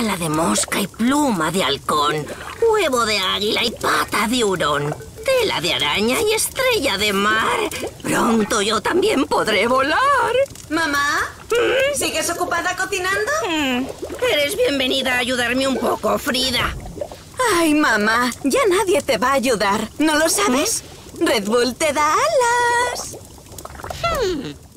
ala de mosca y pluma de halcón, huevo de águila y pata de hurón, tela de araña y estrella de mar. Pronto yo también podré volar. ¿Mamá? ¿Mm? ¿Sigues ocupada cocinando? Mm, eres bienvenida a ayudarme un poco, Frida. Ay, mamá, ya nadie te va a ayudar. ¿No lo sabes? ¿Mm? Red Bull te da alas. Hmm.